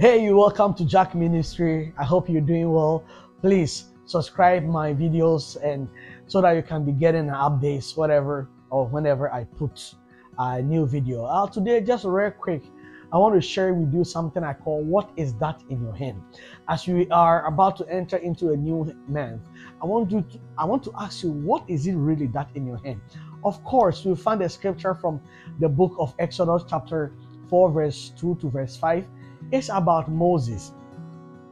Hey, you welcome to JAK Ministry. I hope you're doing well. Please subscribe my videos and so that you can be getting updates whatever or whenever I put a new video. Uh, today, just real quick, I want to share with you something I call what is that in your hand. As we are about to enter into a new month, I want to I want to ask you what is it really that in your hand? Of course, we find a scripture from the book of Exodus chapter 4 verse 2 to verse 5. It's about Moses.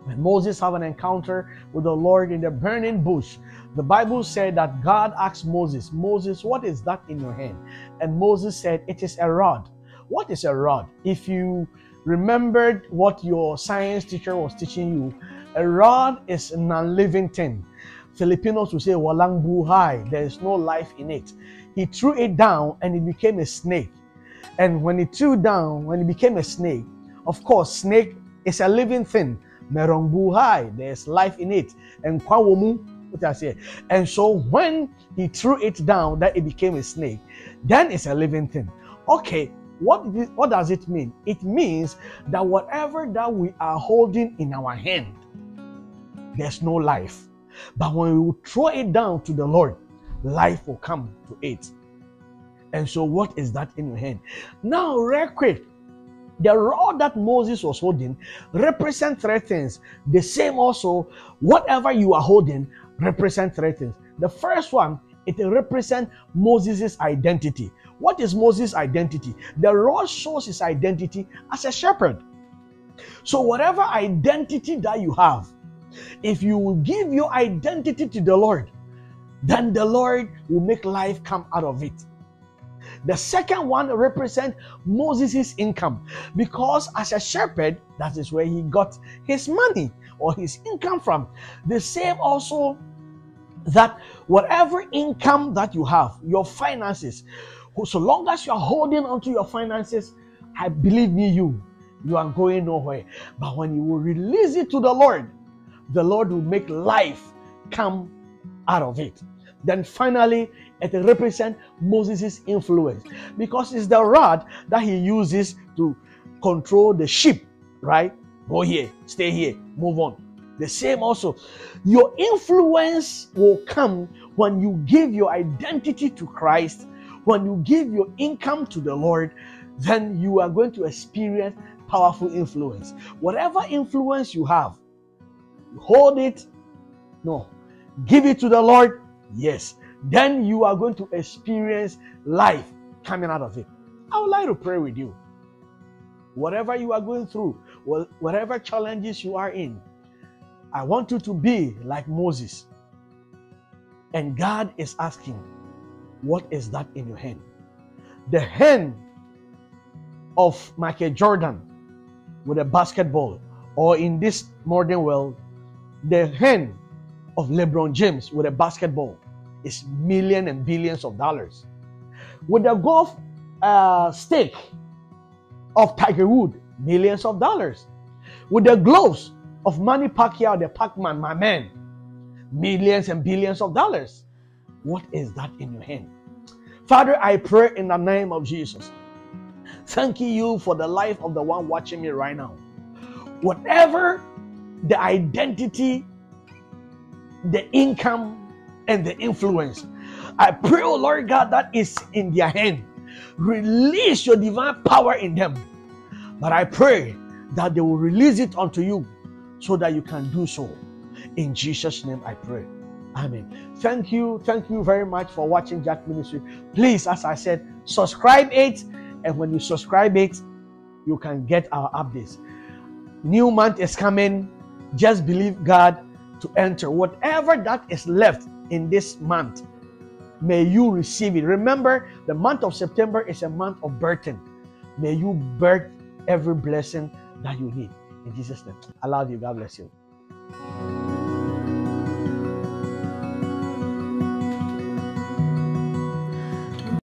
When Moses have an encounter with the Lord in the burning bush, the Bible said that God asked Moses, Moses, what is that in your hand? And Moses said, It is a rod. What is a rod? If you remembered what your science teacher was teaching you, a rod is a non living thing. Filipinos will say, Walang buhay, there is no life in it. He threw it down and it became a snake. And when he threw down, when it became a snake, of course, snake is a living thing merong buhay. There's life in it. And kwawomu, what I say. And so when he threw it down, that it became a snake, then it's a living thing. Okay, what, what does it mean? It means that whatever that we are holding in our hand, there's no life. But when we throw it down to the Lord, life will come to it. And so, what is that in your hand? Now, real quick, the rod that Moses was holding represent three things. The same also, whatever you are holding represent three things. The first one, it represents Moses' identity. What is Moses' identity? The rod shows his identity as a shepherd. So, whatever identity that you have, if you will give your identity to the Lord, then the Lord will make life come out of it. The second one represents Moses' income because as a shepherd, that is where he got his money or his income from. The same also that whatever income that you have, your finances, so long as you are holding onto your finances, I believe me, you, you are going nowhere. But when you will release it to the Lord, the Lord will make life come out of it. Then finally, it represents Moses' influence because it's the rod that he uses to control the sheep, right? Go here, stay here, move on. The same also, your influence will come when you give your identity to Christ, when you give your income to the Lord, then you are going to experience powerful influence. Whatever influence you have, hold it. No, give it to the Lord. Yes, then you are going to experience life coming out of it. I would like to pray with you. Whatever you are going through, whatever challenges you are in, I want you to be like Moses. And God is asking, What is that in your hand? The hand of Michael Jordan with a basketball, or in this modern world, the hand of LeBron James with a basketball is millions and billions of dollars. With the golf uh, stake of Tiger Wood, millions of dollars. With the gloves of Manny Pacquiao, the Pac-Man, my man, millions and billions of dollars. What is that in your hand? Father, I pray in the name of Jesus. Thank you for the life of the one watching me right now. Whatever the identity, the income, and the influence. I pray, oh Lord God, that is in their hand. Release your divine power in them. But I pray that they will release it unto you so that you can do so. In Jesus' name I pray. Amen. Thank you. Thank you very much for watching JAK Ministry. Please, as I said, subscribe it. And when you subscribe it, you can get our updates. New month is coming. Just believe God to enter. Whatever that is left, in this month. May you receive it. Remember, the month of September is a month of birthing. May you birth every blessing that you need. In Jesus' name. I love you. God bless you.